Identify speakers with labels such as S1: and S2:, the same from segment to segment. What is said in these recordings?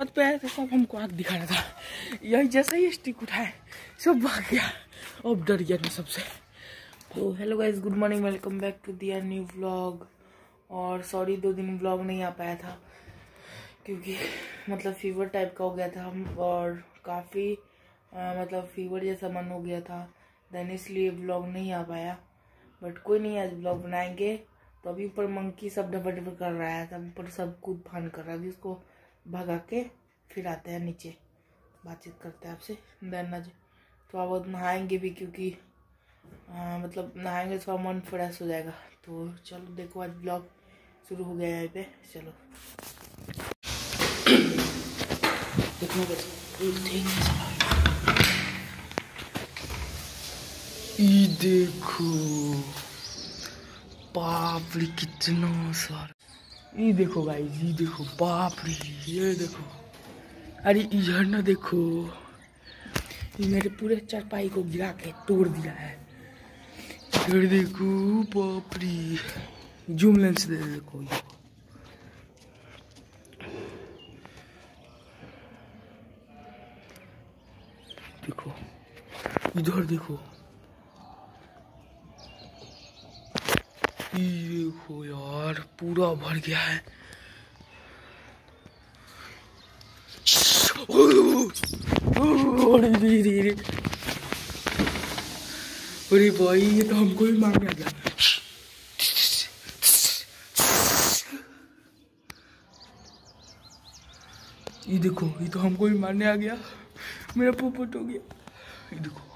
S1: हाथ पे आया तो सब हमको आग दिखा रहा था। यही जैसे ही स्टिक उठाए सब भाग गया। अब डर गया मैं सबसे। तो hello guys good morning welcome back to their new vlog और सॉरी दो दिन व्लॉग नहीं आ पाया था, क्योंकि मतलब फीवर टाइप का हो गया था। और काफ़ी मतलब फीवर जैसा मन हो गया था। देन इसलिए ब्लॉग नहीं आ पाया। बट कोई नहीं, आज ब्लॉग बनाएँगे। तो अभी ऊपर मंकी सब डबर डबर कर रहा है तब ऊपर सब कूद फान कर रहा है। अभी उसको भगा के फिर आते हैं नीचे। बातचीत करते हैं आपसे। देन थोड़ा बहुत नहाएँगे भी क्योंकि आ, मतलब नहाएँगे तो थोड़ा मन फ्रेश हो जाएगा। तो चलो देखो आज ब्लॉग शुरू हो गया यहाँ पे। चलो। देखो रे कितना सारा। ये देखो गाइस ये देखो, बाप रे, ये देखो। अरे ये झरना देखो। ये मेरे पूरे चारपाई को गिरा के तोड़ दिया है। इधर देखो, बाप रे। जूम लेंस दे देखो ये। देखो, इधर देखो। देखो यार, पूरा भर गया है। अरे भाई, ये तो हमको ही मारने आ गया। ये देखो, ये तो हमको ही मारने आ गया। मेरा पोपट हो गया। ये देखो।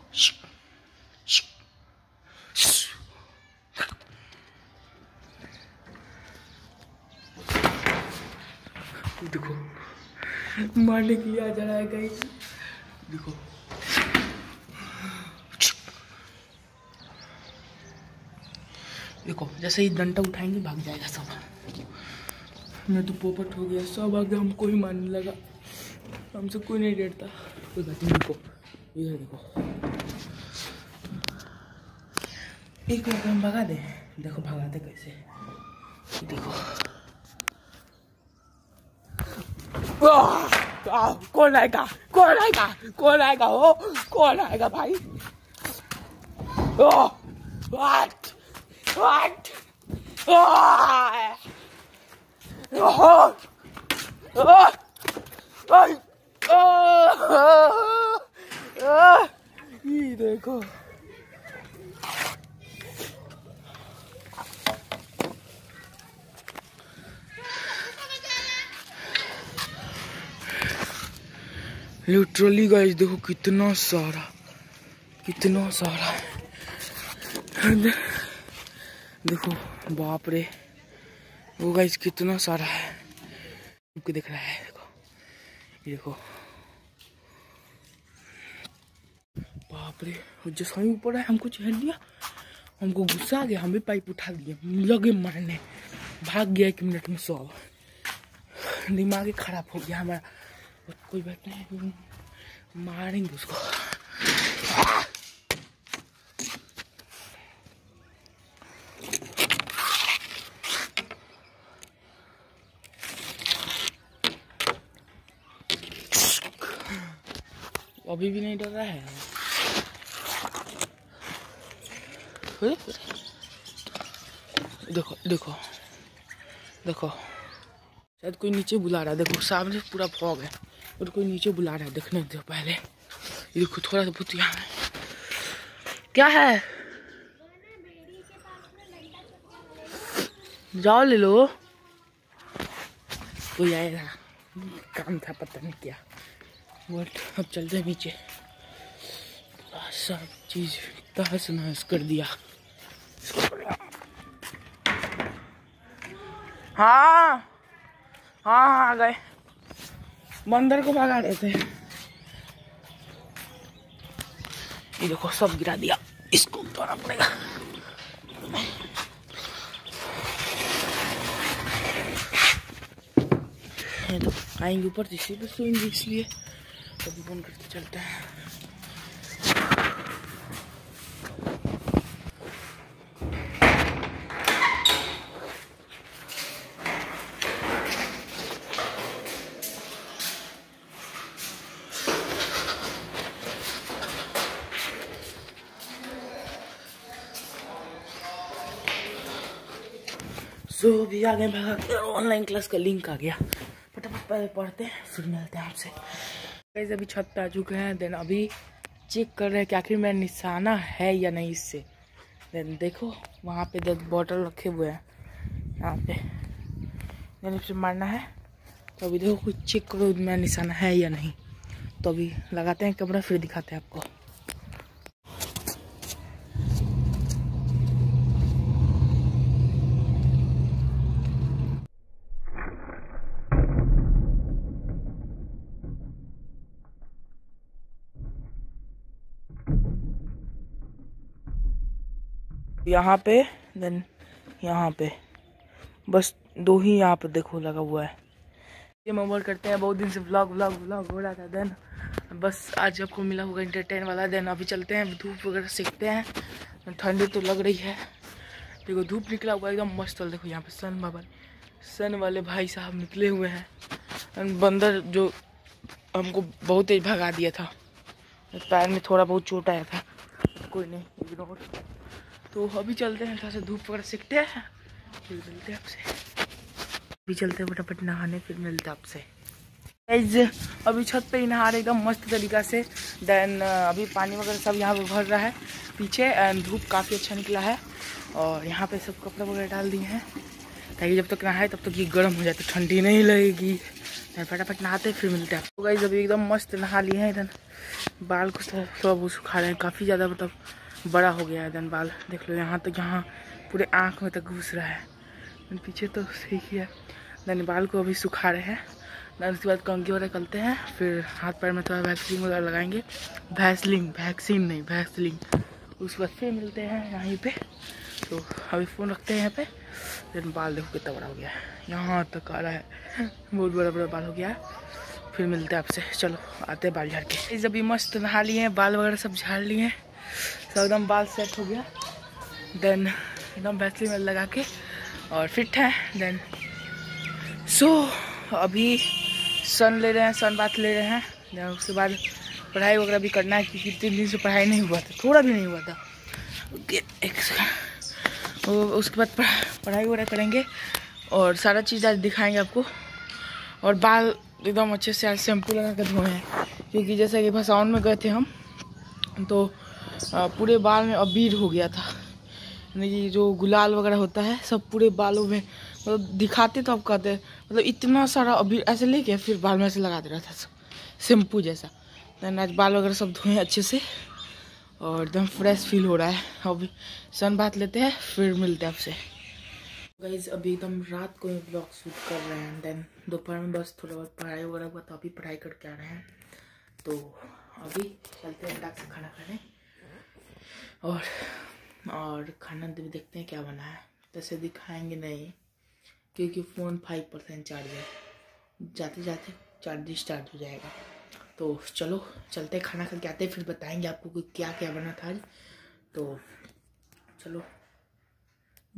S1: देखो मारने के आ जा रहा है कहीं देखो। देखो, जैसे ही डंडा उठाएँगे, भाग जाएगा सब। मैं तो पोपट हो गया, सब आगे हमको ही मारने लगा। हमसे कोई नहीं डरता। कोई बात नहीं देखो ये देखो। एक बार हम भगा दे। देखो भगाते कैसे। देखो। आह, कौन आएगा देखो लिटरली गाइस देखो कितना सारा कितना सारा देखो बाप रे वो गाइस कितना सारा है। आपको दिख रहा है, देखो। ये देखो। बाप रे जो सही ऊपर है, हमको चहल दिया हमको गुस्सा आ गया हम भी पाइप उठा दिए लगे मरने। भाग गया एक मिनट में सौ। दिमाग ही खराब हो गया हमारा। कोई बात नहीं मारेंगे उसको। अभी भी नहीं डर रहा है? देखो देखो देखो। शायद कोई नीचे बुला रहा है। देखो, सामने पूरा फॉग है। और कोई नीचे बुला रहा है, देखने दो पहले। ये देखो, थोड़ा सा बहुत यहाँ है। क्या है? जाओ ले लो। कोई आएगा काम था, पता नहीं क्या। बट अब चलते हैं नीचे। सब चीज़ तहस नहस कर दिया। हाँ हाँ आ गए। बंदर को भगा देते थे ये देखो, सब गिरा दिया। इसको उतारना पड़ेगा। तो आएँगे ऊपर जिससे सोएँगे इसलिए अभी बंद करके चलते हैं। सो so, अभी आ गए ऑनलाइन क्लास का लिंक आ गया। फटाफट पहले पढ़ते हैं फिर मिलते हैं आपसे। कैसे अभी छत पे आ चुके हैं देन अभी चेक कर रहे हैं कि आखिर मेरा निशाना है या नहीं इससे। देन देखो वहाँ पे देख बॉटल रखे हुए हैं यहाँ पे। देन फिर मारना है। तो अभी देखो कुछ चेक करो मेरा निशाना है या नहीं। तो अभी लगाते हैं कैमरा फिर दिखाते हैं आपको। यहाँ पे देन यहाँ पे। बस दो ही यहाँ पे देखो लगा हुआ है। ये मोबाइल करते हैं, बहुत दिन से व्लॉग व्लॉग व्लॉग हो रहा था देन बस आज आपको मिला होगा इंटरटेन वाला। देन अभी चलते हैं, धूप वगैरह सीखते हैं। ठंडी तो लग रही है। देखो, धूप निकला हुआ एकदम मस्त वाला। देखो, यहाँ पे सन बाबा। सन वाले भाई साहब निकले हुए हैं। बंदर जो हमको बहुत तेज भगा दिया था। पैर में थोड़ा बहुत चोट आया था। कोई नहीं इग्नोर तो अभी चलते हैं, थोड़ा सा धूप वगैरह सीखते हैं। फिर मिलते हैं आपसे। अभी चलते हैं फटाफट नहाने, फिर मिलते हैं आपसे। अभी छत पे ही नहा रहे, एकदम मस्त तरीका से। देन अभी पानी वगैरह सब यहाँ पे भर रहा है पीछे एंड धूप काफ़ी अच्छा निकला है। और यहाँ पे सब कपड़े वगैरह डाल दिए हैं। ताकि जब तक तो नहाए, तब तक तो ये गर्म हो जाए तो ठंडी नहीं लगेगी। फटाफट नहाते फिर मिलते हैं तो गाइज़ अभी एकदम मस्त नहा लिए हैं, इधर। बाल को थोड़ा बहुत सुखा रहे हैं, काफ़ी ज़्यादा मतलब बड़ा हो गया है देन बाल देख लो यहाँ तक, यहाँ पूरे आँख में तक घुस रहा है। पीछे तो सही ही है देन बाल को अभी सुखा रहे हैं। देन उसके बाद कंगी वगैरह करते हैं। फिर हाथ पैर में थोड़ा वैक्सीन वगैरह लगाएँगे। वैसलिंग वैक्सीन नहीं वैसलिंग उस बाद फिर मिलते हैं यहीं पे। तो अभी फ़ोन रखते हैं यहाँ पे। देन बाल देखो कितना बड़ा हो गया है। यहाँ तक आ रहा है। बहुत बड़ा बड़ा बाल हो गया है। फिर मिलते हैं आपसे। चलो, आते हैं बाल झाड़ के। अभी मस्त नहा लिए हैं, बाल वगैरह सब झाड़ लिए हैं। सब एकदम बाल सेट हो गया। देन एकदम वैसलिन में लगा के और फिट है। देन सो so, अभी सन ले रहे हैं सन बात ले रहे हैं। देन उसके बाद पढ़ाई वगैरह भी करना है क्योंकि तीन दिन से पढ़ाई नहीं हुआ था। थोड़ा भी नहीं हुआ था। एक उसके बाद पढ़ाई वगैरह करेंगे और सारा चीज़ आज दिखाएँगे आपको। और बाल एकदम अच्छे से आज शैम्पू लगा कर धोए हैं। क्योंकि जैसा कि भसाउन में गए थे हम तो पूरे बाल में अबीर हो गया था। यानी कि जो गुलाल वगैरह होता है, सब पूरे बालों में मतलब दिखाते तो आप कहते मतलब इतना सारा अबीर ऐसे लेके फिर बाल में ऐसे लगा दे रहा था सब, शैम्पू जैसा। देन आज बाल वगैरह सब धोए अच्छे से, और एकदम फ्रेश फील हो रहा है। अभी सन बात लेते हैं, फिर मिलते हैं आपसे। गाइज़ अभी एकदम रात को ही ब्लॉग शूट कर रहे हैं देन दोपहर में बस थोड़ा बहुत पढ़ाई वगैरह हुआ तो अभी पढ़ाई करके आ रहे हैं। तो अभी चलते हैं, डाक से खाना खाने। और और खाना भी देखते हैं क्या बना है। वैसे दिखाएँगे नहीं, क्योंकि फ़ोन फाइव परसेंट चार्ज है। जाते जाते चार्ज स्टार्ट हो जाएगा। तो चलो, चलते खाना खा के आते फिर बताएँगे आपको कि क्या क्या बना था आज। तो चलो,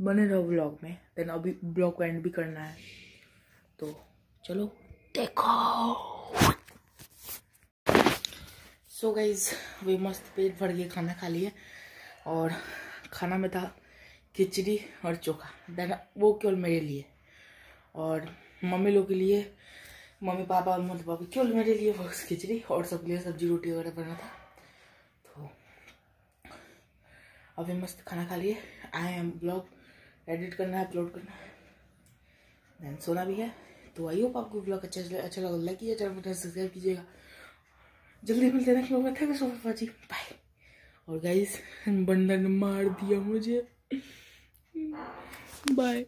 S1: बने रहो ब्लॉग में। देन अभी ब्लॉग एंड भी करना है। तो चलो, देखो। सो गाइज़ अभी मस्त पेट भर के खाना खा लिए और खाना में था खिचड़ी और चोखा। देन वो केवल मेरे लिए। और मम्मी लोग के लिए, मम्मी पापा और मम्मी पापा केवल मेरे लिए वो खिचड़ी और सबके लिए सब्ज़ी, रोटी वगैरह बना था। तो अभी मस्त खाना खा लिए। आए हैं ब्लॉग एडिट करना है अपलोड करना। है देन सोना भी है। तो आई होप आपको ब्लॉग अच्छा अच्छा लगा लाइक कीजिए चैनल सब्सक्राइब कीजिएगा। जल्दी मिलते हैं बाय और गाइस बंदर ने मार दिया मुझे। बाय